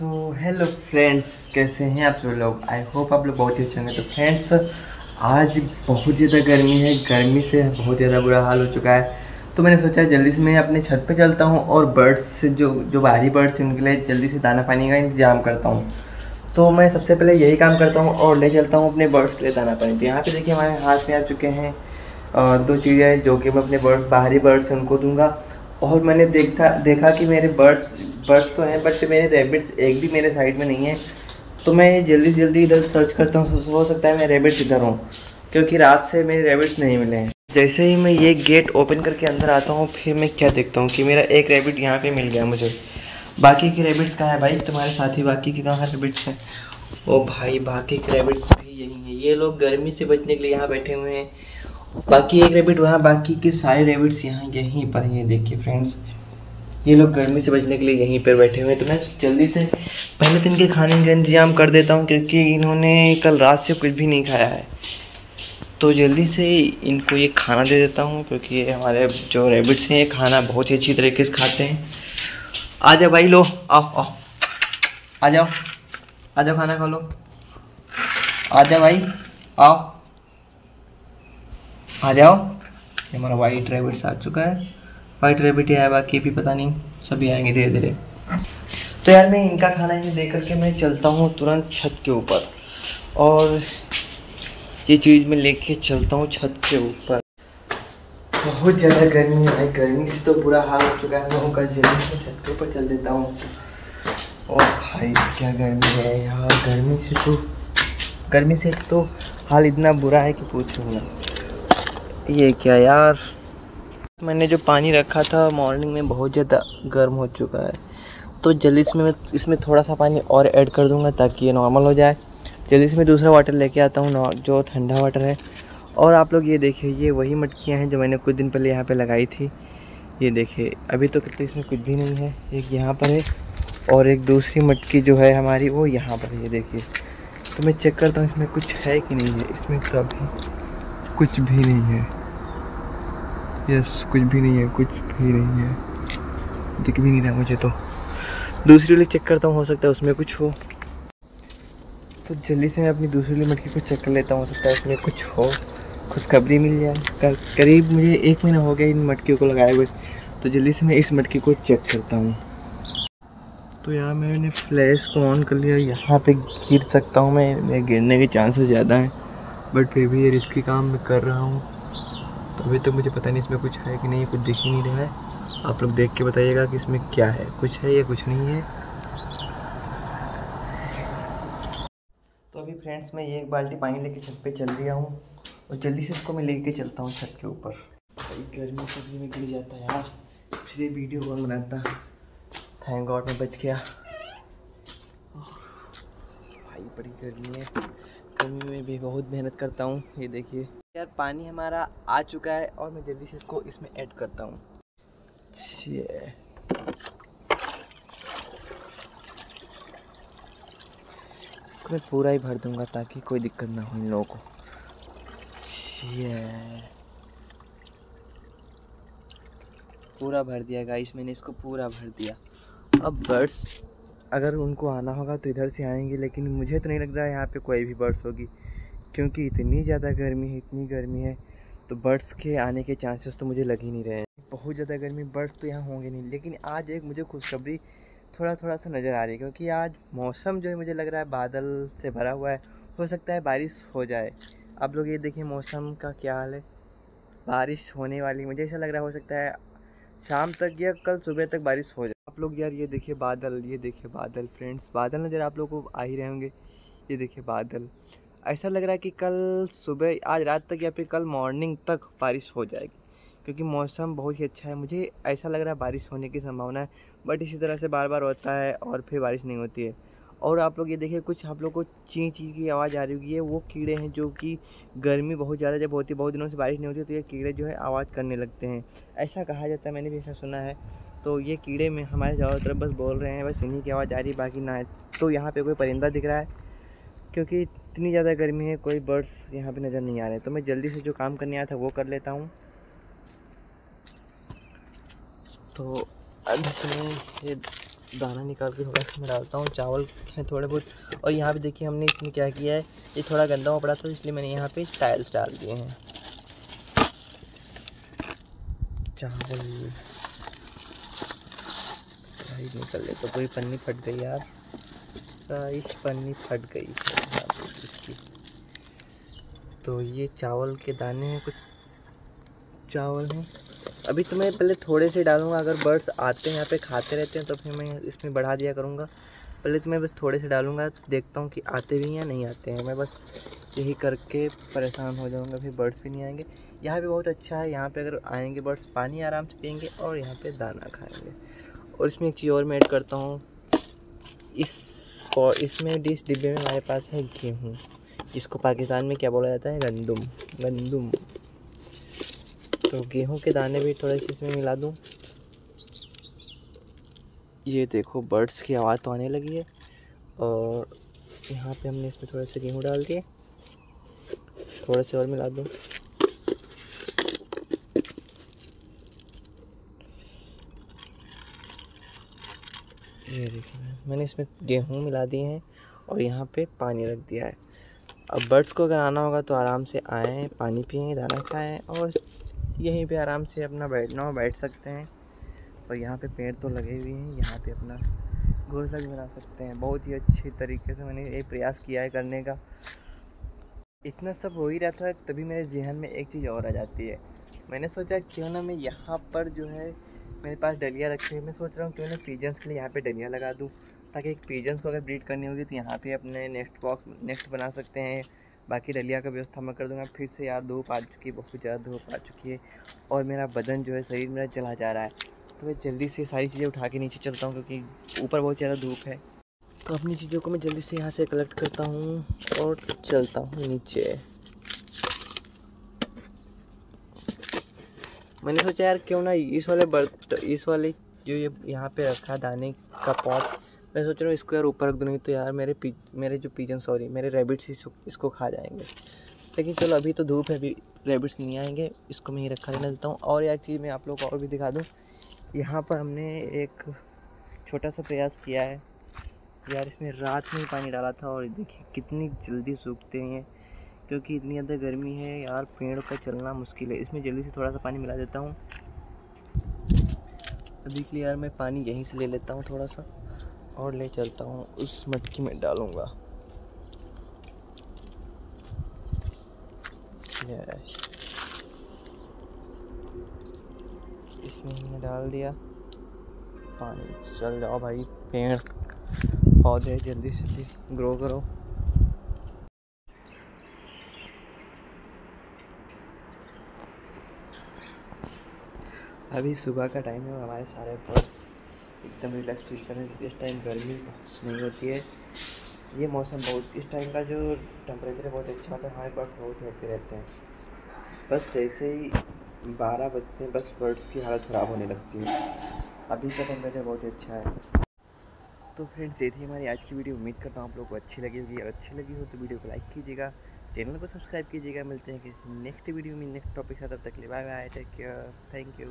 So hello friends कैसे हैं आप लोग? आई होप आप लोग बहुत ही अच्छे होंगे। तो फ्रेंड्स आज बहुत ज़्यादा गर्मी है। गर्मी से बहुत ज़्यादा बुरा हाल हो चुका है। तो मैंने सोचा जल्दी से मैं अपने छत पे चलता हूँ और बर्ड्स से जो जो बाहरी बर्ड्स हैं, उनके लिए जल्दी से दाना पानी का इंतज़ाम करता हूँ। तो मैं सबसे पहले यही काम करता हूँ और ले चलता हूँ अपने बर्ड्स के लिए दाना पानी। तो यहाँ पर देखिए हमारे हाथ में आ चुके हैं दो चिड़िया जो कि मैं अपने बर्ड्स बाहरी बर्ड्स उनको दूँगा। और मैंने देखा देखा कि मेरे बर्ड्स बर्ड्स तो हैं बट मेरे रेबिट्स एक भी मेरे साइड में नहीं है। तो मैं जल्दी से जल्दी इधर सर्च करता हूँ, हो सकता है मैं रेबिट्स इधर हूँ, क्योंकि रात से मेरे रेबिट्स नहीं मिले हैं। जैसे ही मैं ये गेट ओपन करके अंदर आता हूँ, फिर मैं क्या देखता हूँ कि मेरा एक रेबिट यहाँ पे मिल गया मुझे। बाकी के रेबिट्स कहाँ है भाई? तुम्हारे साथ ही बाकी के कहाँ रेबिट्स हैं? ओ भाई, बाकी के रेबिट्स भी यही हैं। ये लोग गर्मी से बचने के लिए यहाँ बैठे हुए हैं। बाकी एक रेबिट वहाँ, बाकी के सारे रेबिट्स यहाँ यहीं पर हैं। देखिए फ्रेंड्स ये लोग गर्मी से बचने के लिए यहीं पर बैठे हुए हैं। तो मैं जल्दी से पहले तो इनके खाने का इंतज़ाम कर देता हूँ, क्योंकि इन्होंने कल रात से कुछ भी नहीं खाया है। तो जल्दी से इनको ये खाना दे देता हूँ, क्योंकि ये हमारे जो रेबिट्स हैं, ये खाना बहुत ही अच्छी तरीके से खाते हैं। आ जाओ भाई, लो, आओ आओ। आ जाओ आ जाओ खाना खा लो। आ जाओ भाई, आओ। आ जाओ। हमारा वाइट रेबिट्स आ चुका है। वाइट रेबिट आया, बाकी भी पता नहीं, सभी आएँगे धीरे धीरे तो यार मैं इनका खाना इन्हें दे करके मैं चलता हूँ तुरंत छत के ऊपर। और ये चीज़ मैं लेके चलता हूँ छत के ऊपर। बहुत ज़्यादा गर्मी है गर्मी से तो बुरा हाल हो चुका है। लोगों का जल्दी से छत के ऊपर चल देता हूँ। और भाई क्या गर्मी है यार, गर्मी से तो गर्मी से तो हाल इतना बुरा है कि पूछूँ ना ये क्या यार? मैंने जो पानी रखा था मॉर्निंग में बहुत ज़्यादा गर्म हो चुका है। तो जल्दी से मैं इसमें थोड़ा सा पानी और ऐड कर दूँगा ताकि ये नॉर्मल हो जाए। जल्दी से मैं दूसरा वाटर लेके आता हूँ जो ठंडा वाटर है। और आप लोग ये देखिए, ये वही मटकियाँ हैं जो मैंने कुछ दिन पहले यहाँ पे लगाई थी। ये देखिए, अभी तो कितने इसमें कुछ भी नहीं है। एक यहाँ पर है और एक दूसरी मटकी जो है हमारी, वो यहाँ पर है। ये देखिए तो मैं चेक करता हूँ इसमें कुछ है कि नहीं है। इसमें अभी कुछ भी नहीं है। यस कुछ भी नहीं है कुछ भी नहीं है। दिख भी नहीं रहा मुझे तो। दूसरी वाली चेक करता हूँ हो सकता है उसमें कुछ हो। तो जल्दी से मैं अपनी दूसरी वाली मटकी को चेक कर लेता हूँ हो सकता है उसमें कुछ हो। खुशखबरी मिल जाए। कर, करीब मुझे एक महीना हो गया इन मटकियों को लगाए हुए। तो जल्दी से मैं इस मटकी को चेक करता हूँ। तो यार मैंने फ्लैश को ऑन कर लिया। यहाँ पे गिर सकता हूँ मैं। मेरे गिरने के चांसेस ज़्यादा हैं। बट फिर भी ये रिस्की काम मैं कर रहा हूँ। तो अभी तक मुझे पता नहीं इसमें कुछ है कि नहीं, कुछ दिख ही नहीं रहा है। आप लोग देख के बताइएगा कि इसमें क्या है, कुछ है या कुछ नहीं है। तो अभी फ्रेंड्स मैं ये एक बाल्टी पानी लेके छत पे चल दिया हूँ और जल्दी से इसको मैं लेके चलता हूँ छत के ऊपर। गर्मी से भी में गिर जाता है यार। फिर वीडियो कॉल बनाता? थैंक गॉड मैं बच गया। भाई, बड़ी गर्मी है। गर्मी में भी बहुत मेहनत करता हूँ, ये देखिए। यार, पानी हमारा आ चुका है और मैं जल्दी से इसको इसमें ऐड करता हूँ। इसको मैं पूरा ही भर दूँगा ताकि कोई दिक्कत ना हो इन लोगों को। पूरा भर दिया गाइस मैंने इसको पूरा भर दिया। अब बर्ड्स अगर उनको आना होगा तो इधर से आएँगे, लेकिन मुझे तो नहीं लग रहा है यहाँ पे कोई भी बर्ड्स होगी, क्योंकि इतनी ज़्यादा गर्मी है, इतनी गर्मी है तो बर्ड्स के आने के चांसेस तो मुझे लग ही नहीं रहे हैं। बहुत ज़्यादा गर्मी, बर्ड्स तो यहाँ होंगे नहीं, लेकिन आज एक मुझे खुशखबरी थोड़ा थोड़ा सा नज़र आ रही है, क्योंकि आज मौसम जो है मुझे लग रहा है बादल से भरा हुआ है, हो सकता है बारिश हो जाए। आप लोग ये देखिए मौसम का क्या हाल है। बारिश होने वाली, मुझे ऐसा लग रहा है हो सकता है शाम तक या कल सुबह तक बारिश हो जाए। आप लोग यार, ये देखिए बादल, ये देखिए बादल फ्रेंड्स बादल नज़र आप लोगों को आ ही रहे होंगे। ये देखिए बादल। ऐसा लग रहा है कि कल सुबह, आज रात तक या फिर कल मॉर्निंग तक बारिश हो जाएगी, क्योंकि मौसम बहुत ही अच्छा है। मुझे ऐसा लग रहा है बारिश होने की संभावना है बट इसी तरह से बार बार होता है और फिर बारिश नहीं होती है। और आप लोग ये देखिए, कुछ आप लोग को ची ची की आवाज़ आ रही ये वो कीड़े हैं जो कि गर्मी बहुत ज़्यादा जब होती है, बहुत दिनों से बारिश नहीं होती तो ये कीड़े जो है आवाज़ करने लगते हैं। ऐसा कहा जाता है, मैंने भी ऐसा सुना है। तो ये कीड़े में हमारे चारों तरफ़ बस बोल रहे हैं, बस इन्हीं की आवाज़ आ रही है, बाकी ना है। तो यहाँ पे कोई परिंदा दिख रहा है, क्योंकि इतनी ज़्यादा गर्मी है, कोई बर्ड्स यहाँ पे नज़र नहीं आ रहे तो मैं जल्दी से जो काम करने आया था, वो कर लेता हूँ। तो अब में ये दाना निकाल के थोड़ा सा मैं डालता हूँ। चावल हैं थोड़े बहुत, और यहाँ पे देखिए हमने इसमें क्या किया है, ये थोड़ा गंदा हुआ पड़ा था इसलिए मैंने यहाँ पे टाइल्स डाल दिए हैं। चावल। राइस निकल ले तो कोई पन्नी फट गई यार। राइस पन्नी फट गई। इसकी तो ये चावल के दाने हैं, कुछ चावल हैं। अभी तो मैं पहले थोड़े से डालूँगा, अगर बर्ड्स आते हैं, यहाँ पे खाते रहते हैं तो फिर मैं इसमें बढ़ा दिया करूँगा। पहले तो मैं बस थोड़े से डालूँगा, देखता हूँ कि आते भी हैं या नहीं आते हैं। मैं बस यही करके परेशान हो जाऊँगा, फिर बर्ड्स भी नहीं आएँगे। यहाँ पे बहुत अच्छा है, यहाँ पे अगर आएँगे बर्ड्स, पानी आराम से पियेंगे और यहाँ पे दाना खाएँगे। और इसमें एक चीज़ और मैं ऐड करता हूँ। इस इसमें डिस डिब्बे में हमारे पास है गेहूँ, जिसको पाकिस्तान में क्या बोला जाता है? गंदुम गंदुम। तो गेहूँ के दाने भी थोड़े से इसमें मिला दूँ। ये देखो बर्ड्स की आवाज़ तो आने लगी है। और यहाँ पे हमने इसमें थोड़े से गेहूँ डाल दिए। थोड़े से और मिला दूँ। ये देखिए मैंने इसमें गेहूँ मिला दिए हैं और यहाँ पे पानी रख दिया है। अब बर्ड्स को अगर आना होगा तो आराम से आएँ पानी पिएँ, दाना खाएँ और यहीं पे आराम से अपना बैठना हो बैठ सकते हैं। और यहाँ पे पेड़ तो लगे हुए हैं, यहाँ पे अपना घोंसला भी बना सकते हैं। बहुत ही अच्छे तरीके से मैंने ये प्रयास किया है करने का। इतना सब हो ही रहता है तभी मेरे जहन में एक चीज़ और आ जाती है। मैंने सोचा क्यों ना मैं यहाँ पर जो है मेरे पास डलिया रखी है। मैं सोच रहा हूँ क्यों ना पीजन्स के लिए यहाँ पे डलिया लगा दूँ, ताकि एक पीजन्स को अगर ब्रीड करनी होगी तो यहाँ पे अपने नेक्स्ट बॉक्स नेक्स्ट बना सकते हैं। बाकी डलिया का व्यवस्था मैं कर दूँगा। फिर से यार धूप आ चुकी है, बहुत ज़्यादा धूप आ चुकी है, और मेरा बदन जो है शरीर मेरा चला जा रहा है। तो मैं जल्दी से सारी चीज़ें उठा के नीचे चलता हूँ, क्योंकि ऊपर बहुत ज़्यादा धूप है। तो अपनी चीज़ों को मैं जल्दी से यहाँ से कलेक्ट करता हूँ और चलता हूँ नीचे। मैंने सोचा यार क्यों ना इस वाले बर्त, इस वाले जो ये यहाँ पे रखा दाने का पॉट मैं सोच रहा हूँ इसको यार ऊपर रख दूँगी तो यार मेरे पी, मेरे जो पीजन सॉरी मेरे रेबिट्स इसको इसको खा जाएँगे। लेकिन चलो अभी तो धूप है, अभी रेबिट्स नहीं आएँगे, इसको मैं ही रखा रहने देता हूँ। और यार चीज़ मैं आप लोग को और भी दिखा दूँ, यहाँ पर हमने एक छोटा सा प्रयास किया है। यार इसमें रात में ही पानी डाला था और देखिए कितनी जल्दी सूखते हैं क्योंकि इतनी ज़्यादा गर्मी है यार, पेड़ का चलना मुश्किल है। इसमें जल्दी से थोड़ा सा पानी मिला देता हूँ। अभी के लिए यार, मैं पानी यहीं से ले लेता हूँ थोड़ा सा और ले चलता हूँ। उस मटकी में डालूँगा। इसमें हमने डाल दिया। पानी। चल जाओ भाई, पेड़, पौधे जल्दी से जल्दी ग्रो करो। अभी सुबह का टाइम है हमारे सारे बर्ड्स एकदम रिलैक्स फील कर रहे हैं। इस टाइम गर्मी नहीं होती है। ये मौसम बहुत, इस टाइम का जो टेम्परेचर है, बहुत अच्छा होता है। हमारे पास बहुत हेल्थी रहते हैं। बस जैसे ही बारह बजते हैं, बस बर्ड्स की हालत ख़राब होने लगती है। अभी का टेम्परेचर बहुत अच्छा है। तो फ्रेंड्स ये थी हमारी आज की वीडियो उम्मीद करता हूँ आप लोग को अच्छी लगी होगी। अगर अच्छी लगी हो तो वीडियो को लाइक कीजिएगा। चैनल को सब्सक्राइब कीजिएगा। मिलते हैं किसी नेक्स्ट वीडियो में नेक्स्ट टॉपिक से। तब तक ले bye bye take care thank you